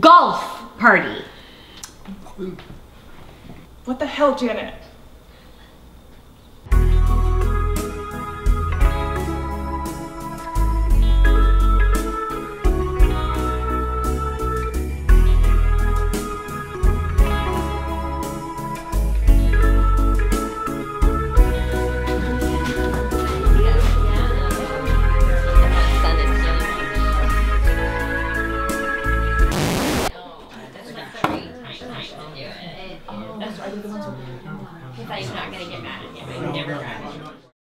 golf party. What the hell, Janet? trying the ones? Because I'm not going to get mad at him. I never got mad